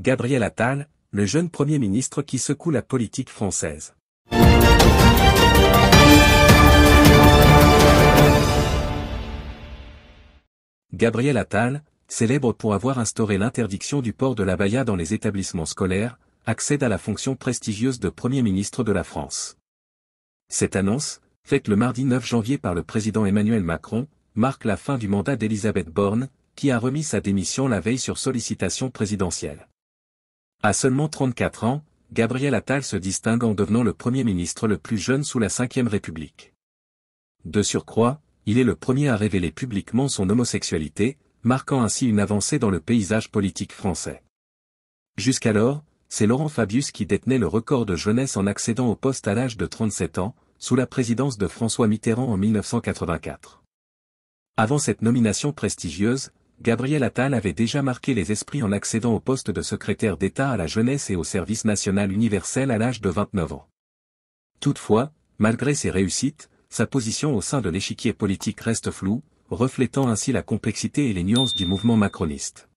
Gabriel Attal, le jeune Premier ministre qui secoue la politique française. Gabriel Attal, célèbre pour avoir instauré l'interdiction du port de la baya dans les établissements scolaires, accède à la fonction prestigieuse de Premier ministre de la France. Cette annonce, faite le mardi 9 janvier par le président Emmanuel Macron, marque la fin du mandat d'Elisabeth Borne, qui a remis sa démission la veille sur sollicitation présidentielle. À seulement 34 ans, Gabriel Attal se distingue en devenant le Premier ministre le plus jeune sous la Ve République. De surcroît, il est le premier à révéler publiquement son homosexualité, marquant ainsi une avancée dans le paysage politique français. Jusqu'alors, c'est Laurent Fabius qui détenait le record de jeunesse en accédant au poste à l'âge de 37 ans, sous la présidence de François Mitterrand en 1984. Avant cette nomination prestigieuse, Gabriel Attal avait déjà marqué les esprits en accédant au poste de secrétaire d'État à la jeunesse et au service national universel à l'âge de 29 ans. Toutefois, malgré ses réussites, sa position au sein de l'échiquier politique reste floue, reflétant ainsi la complexité et les nuances du mouvement macroniste.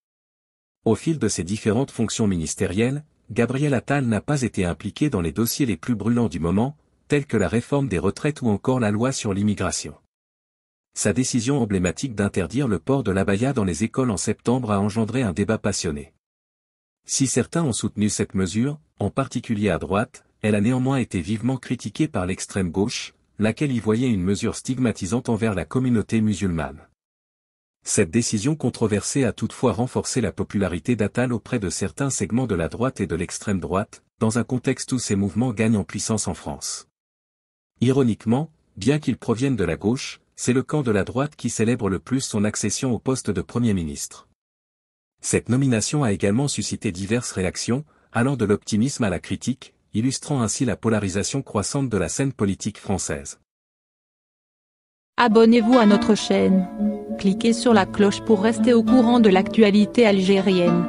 Au fil de ses différentes fonctions ministérielles, Gabriel Attal n'a pas été impliqué dans les dossiers les plus brûlants du moment, tels que la réforme des retraites ou encore la loi sur l'immigration. Sa décision emblématique d'interdire le port de l'abaya dans les écoles en septembre a engendré un débat passionné. Si certains ont soutenu cette mesure, en particulier à droite, elle a néanmoins été vivement critiquée par l'extrême gauche, laquelle y voyait une mesure stigmatisante envers la communauté musulmane. Cette décision controversée a toutefois renforcé la popularité d'Atal auprès de certains segments de la droite et de l'extrême droite, dans un contexte où ces mouvements gagnent en puissance en France. Ironiquement, bien qu'ils proviennent de la gauche, c'est le camp de la droite qui célèbre le plus son accession au poste de Premier ministre. Cette nomination a également suscité diverses réactions, allant de l'optimisme à la critique, illustrant ainsi la polarisation croissante de la scène politique française. Abonnez-vous à notre chaîne. Cliquez sur la cloche pour rester au courant de l'actualité algérienne.